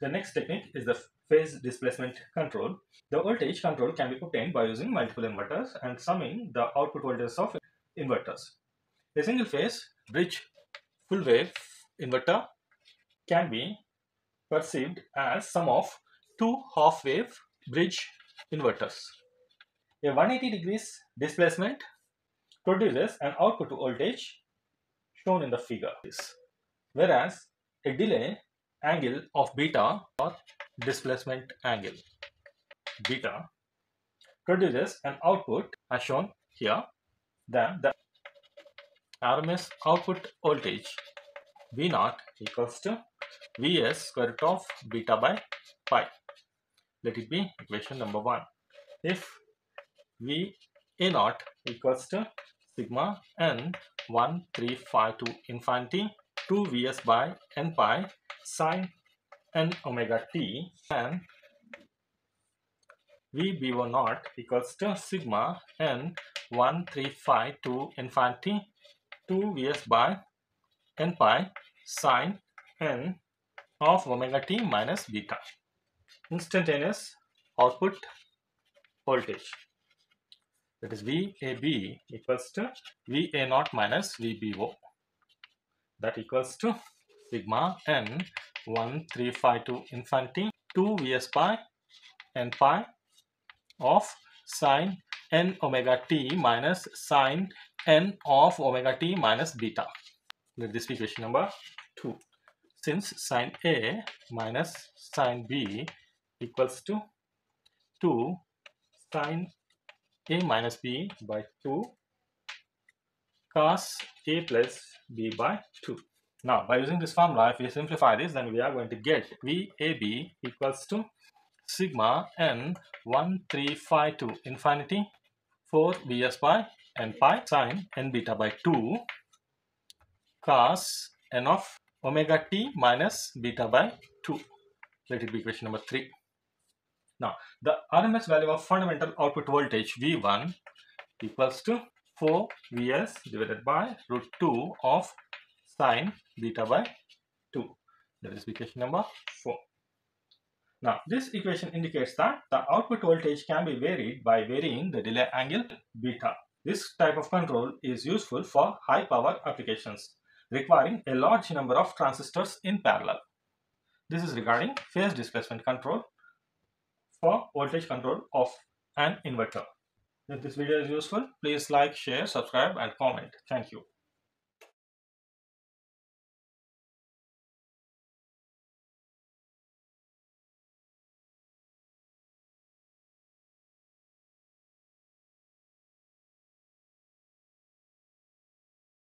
The next technique is the phase displacement control. The voltage control can be obtained by using multiple inverters and summing the output voltages of inverters. A single phase bridge full wave inverter can be perceived as sum of two half wave bridge inverters. A 180 degrees displacement produces an output voltage shown in the figure. Whereas a delay angle of beta or displacement angle beta produces an output as shown here then the RMS output voltage V naught equals to Vs square root of beta by pi. Let it be equation number 1. If V A naught equals to sigma n 1 3 5 to infinity 2 Vs by n pi sine n omega t and VBO naught equals to sigma n 135 to infinity 2 Vs by n pi sine n of omega t minus beta. Instantaneous output voltage that is VAB equals to VA naught minus VBO that equals to sigma n 135 to infinity 2 vs pi n pi of sine n omega t minus sine n of omega t minus beta. Let this be equation number 2. Since sine A minus sine B equals to 2 sine A minus B by 2 cos A plus B by 2. Now, by using this formula, if we simplify this, then we are going to get VAB equals to sigma n 135 to infinity 4 Vs by n pi sine n beta by 2 cos n of omega t minus beta by 2. Let it be equation number 3. Now, the RMS value of fundamental output voltage V1 equals to 4 Vs divided by root 2 of sine beta by 2. That is equation number 4. Now, this equation indicates that the output voltage can be varied by varying the delay angle beta. This type of control is useful for high power applications requiring a large number of transistors in parallel. This is regarding phase displacement control for voltage control of an inverter. If this video is useful, please like, share, subscribe and comment. Thank you.